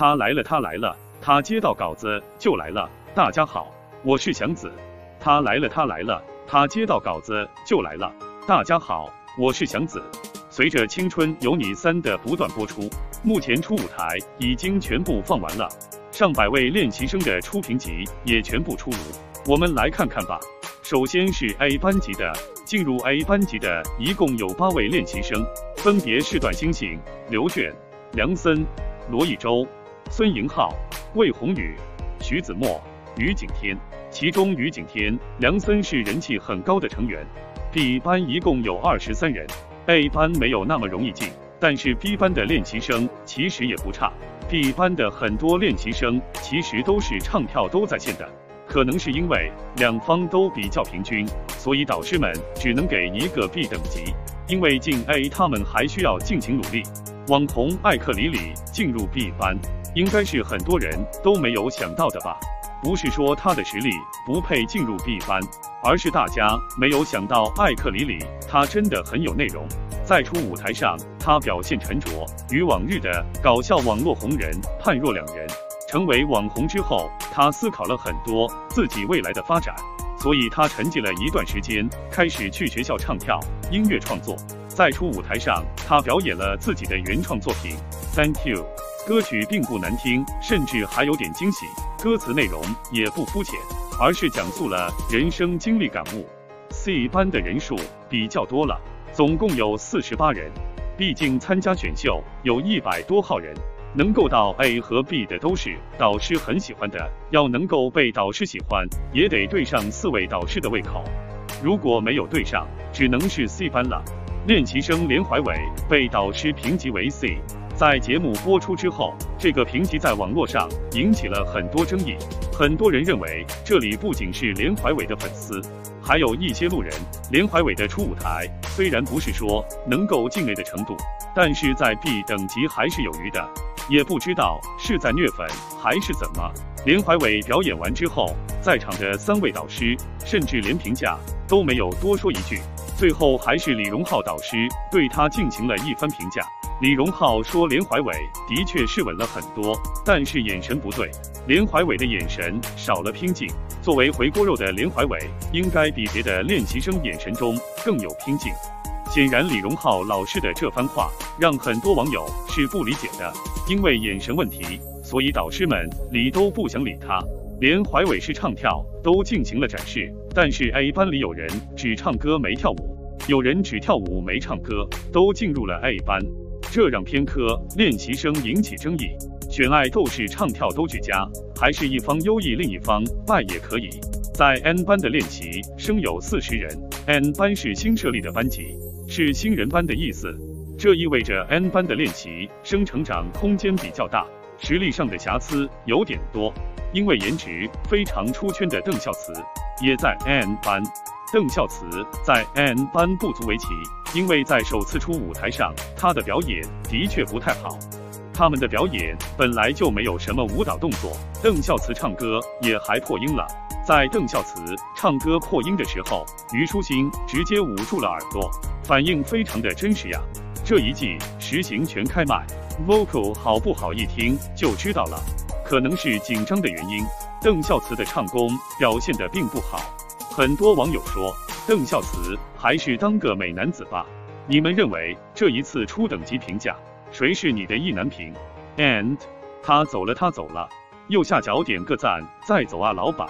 他来了，他来了，他接到稿子就来了。大家好，我是祥子。他来了，他来了，他接到稿子就来了。大家好，我是祥子。随着《青春有你三》的不断播出，目前初舞台已经全部放完了，上百位练习生的初评级也全部出炉。我们来看看吧。首先是 A 班级的，进入 A 班级的一共有八位练习生，分别是段星星、刘炫、梁森、罗一舟、孙颖浩、魏宏宇、徐子墨、于景天。其中于景天、梁森是人气很高的成员。B 班一共有二十三人，A 班没有那么容易进，但是 B 班的练习生其实也不差。B 班的很多练习生其实都是唱跳都在线的。可能是因为两方都比较平均，所以导师们只能给一个 B 等级。因为进 A，他们还需要尽情努力。网红艾克里里进入 B 班，应该是很多人都没有想到的吧？不是说他的实力不配进入 B 班，而是大家没有想到艾克里里他真的很有内容。在初舞台上，他表现沉着，与往日的搞笑网络红人判若两人。成为网红之后，他思考了很多自己未来的发展，所以他沉寂了一段时间，开始去学校唱跳、音乐创作。在初舞台上，他表演了自己的原创作品《Thank You》，歌曲并不难听，甚至还有点惊喜。歌词内容也不肤浅，而是讲述了人生经历感悟。C 班的人数比较多了，总共有四十八人，毕竟参加选秀有一百多号人。能够到 A 和 B 的都是导师很喜欢的，要能够被导师喜欢，也得对上四位导师的胃口。如果没有对上，只能是 C 班了。练习生连怀伟被导师评级为 C，在节目播出之后，这个评级在网络上引起了很多争议。很多人认为，这里不仅是连怀伟的粉丝，还有一些路人。连怀伟的初舞台虽然不是说能够进 A 的程度，但是在 B 等级还是有余的。也不知道是在虐粉还是怎么。连怀伟表演完之后，在场的三位导师甚至连评价都没有多说一句，最后还是李荣浩导师对他进行了一番评价。李荣浩说：“连怀伟的确是稳了很多，但是眼神不对。连怀伟的眼神少了拼劲。作为回锅肉的连怀伟，应该比别的练习生眼神中更有拼劲。”显然，李荣浩老师的这番话让很多网友是不理解的。因为眼神问题，所以导师们理都不想理他。连怀伟是唱跳都进行了展示，但是 A 班里有人只唱歌没跳舞，有人只跳舞没唱歌，都进入了 A 班，这让偏科练习生引起争议。选爱斗士唱跳都俱佳，还是一方优异，另一方败也可以。在 N 班的练习生有四十人，N 班是新设立的班级，是新人班的意思。这意味着 N 班的练习生成长空间比较大，实力上的瑕疵有点多。因为颜值非常出圈的邓孝慈也在 N 班。邓孝慈在 N 班不足为奇，因为在首次出舞台上，他的表演的确不太好。他们的表演本来就没有什么舞蹈动作，邓孝慈唱歌也还破音了。在邓孝慈唱歌破音的时候，虞书欣直接捂住了耳朵，反应非常的真实呀。这一季实行全开麦，vocal 好不好一听就知道了。可能是紧张的原因，邓孝慈的唱功表现的并不好。很多网友说，邓孝慈还是当个美男子吧。你们认为这一次初等级评价，谁是你的意难平？And 他走了，他走了。右下角点个赞，再走啊，老板。